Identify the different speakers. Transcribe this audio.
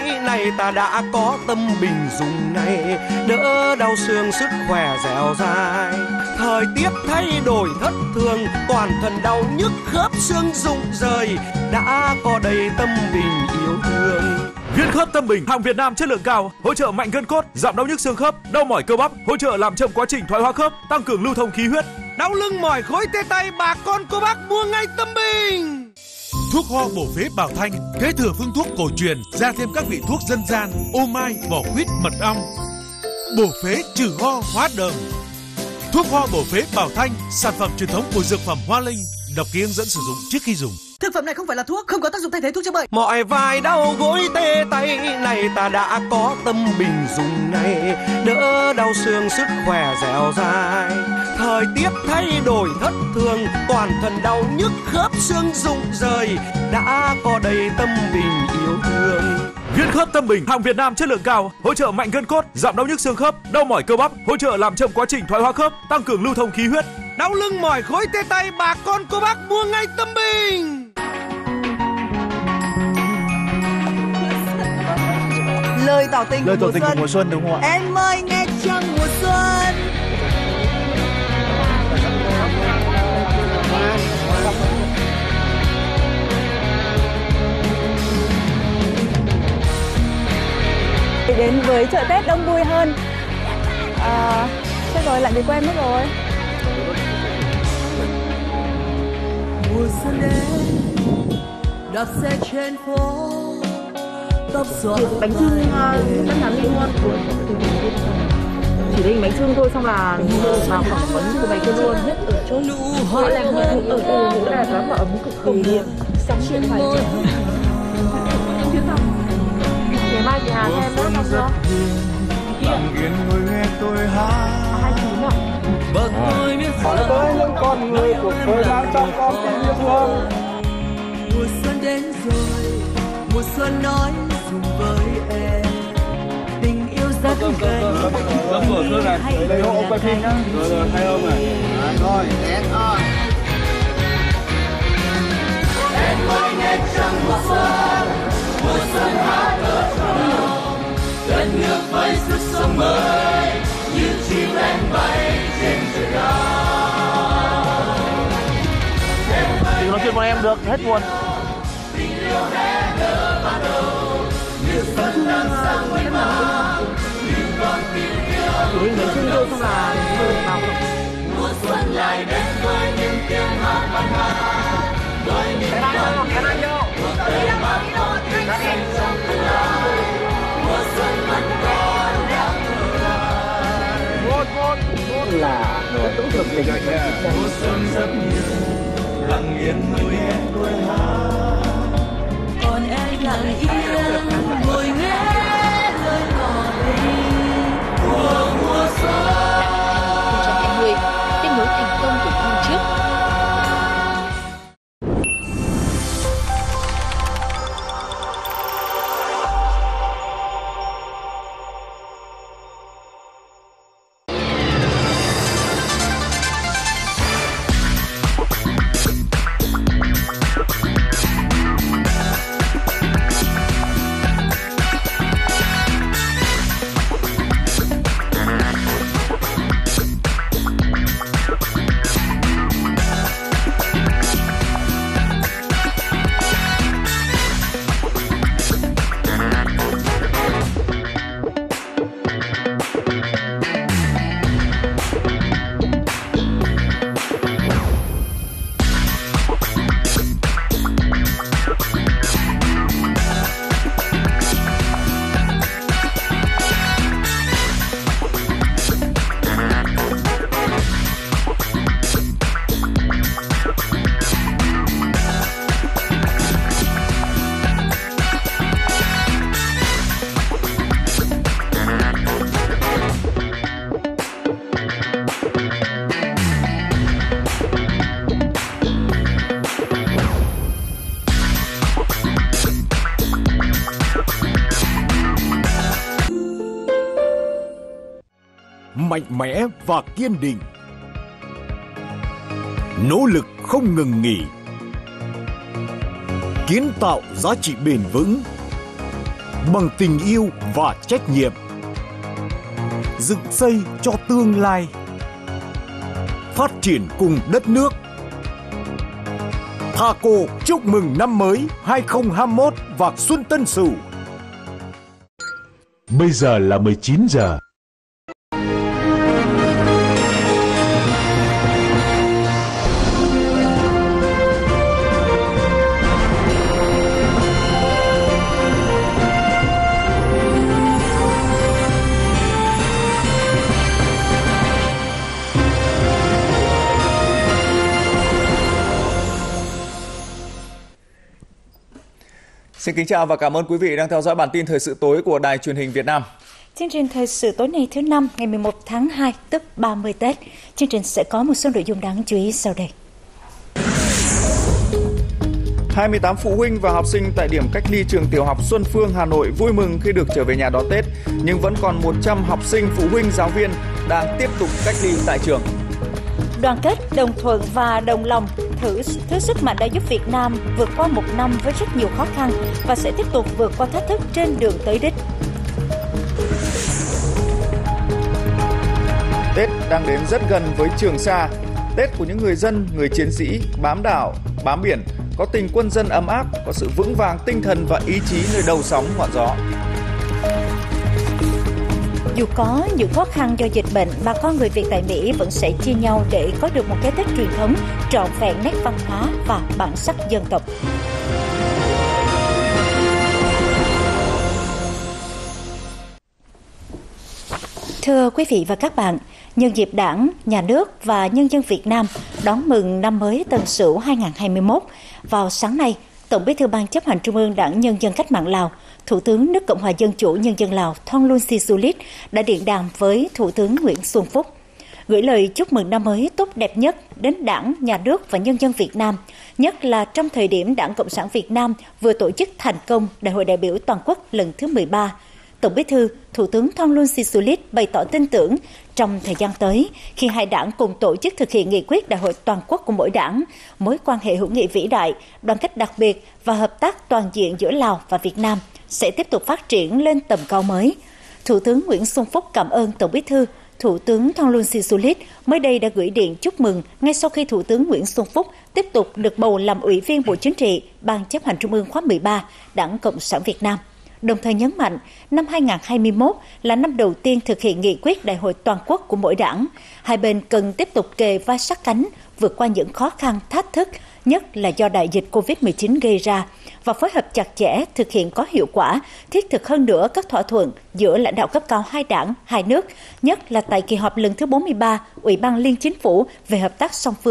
Speaker 1: này ta đã có tâm bình dùng này. Đỡ đau xương sức khỏe dẻo dai. Thời tiết thay đổi thất thường toàn thân đau nhức khớp xương rụng rời. Đã có đầy tâm bình yêu thương.
Speaker 2: Viên khớp tâm bình, hàng Việt Nam chất lượng cao, hỗ trợ mạnh gân cốt, giảm đau nhức xương khớp, đau mỏi cơ bắp, hỗ trợ làm chậm quá trình thoái hóa khớp, tăng cường lưu thông khí huyết.
Speaker 1: đau lưng mỏi khối tê tay bà con cô bác mua ngay tâm bình
Speaker 3: Thuốc ho bổ phế bảo thanh, kế thừa phương thuốc cổ truyền, ra thêm các vị thuốc dân gian, ô mai vỏ quýt, mật ong. Bổ phế trừ ho hóa đờm. Thuốc ho bổ phế bảo thanh, sản phẩm truyền thống của dược phẩm hoa linh đọc ký hướng dẫn sử dụng trước khi dùng.
Speaker 4: Thực phẩm này không phải là thuốc, không có tác dụng thay thế thuốc chữa bệnh.
Speaker 1: mọi vai đau gối tê tay này ta đã có tâm bình dùng này. Đỡ đau xương sức khỏe dẻo dai. Thời tiết thay đổi thất thường toàn thân đau nhức khớp xương rụng rời. Đã có đầy tâm bình yêu thương.
Speaker 2: Viên khớp tâm bình, hàng Việt Nam chất lượng cao, hỗ trợ mạnh gân cốt, giảm đau nhức xương khớp, đau mỏi cơ bắp, hỗ trợ làm chậm quá trình thoái hóa khớp, tăng cường lưu thông khí huyết.
Speaker 1: đau lưng mỏi khối tê tay bà con cô bác mua ngay tâm bình
Speaker 4: Lời tỏ tình
Speaker 5: Lời
Speaker 4: của
Speaker 5: tỏ tình của mùa xuân đúng không ạ?
Speaker 4: Em ơi nghe trăng mùa xuân.
Speaker 6: Đến với chợ Tết đông vui hơn à, Chết rồi lại bị quen mất rồi
Speaker 7: mùa xuân đến đạp xe trên phố
Speaker 6: Bánh trưng chắc chắn đi luôn. Chỉ định bánh trưng thôi xong là vào phỏng vấn của bánh trưng luôn.
Speaker 7: Nụ hoa
Speaker 6: Gọi là
Speaker 7: hồng
Speaker 6: ở từ đẹp lắm và ấm cực kỳ Sống
Speaker 7: trên
Speaker 6: trên phải Ngày mai chị Hà em nữa xong chưa? Hai chín ạ.
Speaker 7: Bờ tôi biết
Speaker 5: Hỏi tới những con người của tôi đang trong con tim yêu thương.
Speaker 7: mùa xuân đến rồi mùa xuân nói dùng với em. Tình yêu rất gần hãy
Speaker 5: Đây hộ quay phim. nhá Rồi rồi thay ông này Rồi Đừng nói chuyện bọn em được, hết buồn
Speaker 6: Chỉ định bánh trưng thôi xong là vào phỏng
Speaker 5: là tốt thực tình
Speaker 7: còn em lặng yên, ngồi nghe
Speaker 8: mạnh mẽ và kiên định nỗ lực không ngừng nghỉ kiến tạo giá trị bền vững bằng tình yêu và trách nhiệm. Dựng xây cho tương lai. Phát triển cùng đất nước. Thaco chúc mừng năm mới 2021 và Xuân Tân Sửu.
Speaker 9: Bây giờ là 19 giờ.
Speaker 10: Xin kính chào và cảm ơn quý vị đang theo dõi bản tin thời sự tối của Đài truyền hình Việt Nam.
Speaker 11: Chương trình thời sự tối nay thứ năm ngày 11 tháng 2 tức 30 Tết. Chương trình sẽ có một số nội dung đáng chú ý sau đây.
Speaker 10: 28 phụ huynh và học sinh tại điểm cách ly trường tiểu học Xuân Phương, Hà Nội vui mừng khi được trở về nhà đón Tết, nhưng vẫn còn 100 học sinh, phụ huynh, giáo viên đang tiếp tục cách ly tại trường.
Speaker 11: Đoàn kết, đồng thuận và đồng lòng thử thứ sức mạnh đã giúp Việt Nam vượt qua một năm với rất nhiều khó khăn và sẽ tiếp tục vượt qua thách thức trên đường tới đích.
Speaker 10: Tết đang đến rất gần với Trường Sa. Tết của những người dân, người chiến sĩ bám đảo, bám biển, có tình quân dân ấm áp, có sự vững vàng tinh thần và ý chí nơi đầu sóng ngọn gió.
Speaker 11: Dù có những khó khăn do dịch bệnh, bà con người Việt tại Mỹ vẫn sẽ chia nhau để có được một cái Tết truyền thống trọn vẹn nét văn hóa và bản sắc dân tộc. Thưa quý vị và các bạn, nhân dịp Đảng, Nhà nước và nhân dân Việt Nam đón mừng năm mới Tân Sửu 2021, vào sáng nay, Tổng Bí thư Ban chấp hành Trung ương Đảng Nhân dân Cách mạng Lào, Thủ tướng nước Cộng hòa Dân chủ Nhân dân Lào Thonglun Sisulit đã điện đàm với Thủ tướng Nguyễn Xuân Phúc, gửi lời chúc mừng năm mới tốt đẹp nhất đến Đảng, Nhà nước và nhân dân Việt Nam, nhất là trong thời điểm Đảng Cộng sản Việt Nam vừa tổ chức thành công Đại hội đại biểu toàn quốc lần thứ 13. Tổng Bí thư, Thủ tướng Thonglun Sisulit bày tỏ tin tưởng trong thời gian tới, khi hai đảng cùng tổ chức thực hiện nghị quyết đại hội toàn quốc của mỗi đảng, mối quan hệ hữu nghị vĩ đại, đoàn kết đặc biệt và hợp tác toàn diện giữa Lào và Việt Nam sẽ tiếp tục phát triển lên tầm cao mới. Thủ tướng Nguyễn Xuân Phúc cảm ơn Tổng Bí thư, Thủ tướng Thonglun Sisulit mới đây đã gửi điện chúc mừng ngay sau khi Thủ tướng Nguyễn Xuân Phúc tiếp tục được bầu làm Ủy viên Bộ Chính trị, Ban chấp hành Trung ương khóa 13, Đảng Cộng sản Việt Nam đồng thời nhấn mạnh năm 2021 là năm đầu tiên thực hiện nghị quyết đại hội toàn quốc của mỗi đảng. Hai bên cần tiếp tục kề vai sát cánh, vượt qua những khó khăn, thách thức, nhất là do đại dịch COVID-19 gây ra, và phối hợp chặt chẽ thực hiện có hiệu quả, thiết thực hơn nữa các thỏa thuận giữa lãnh đạo cấp cao hai đảng, hai nước, nhất là tại kỳ họp lần thứ 43 Ủy ban Liên Chính phủ về hợp tác song phương.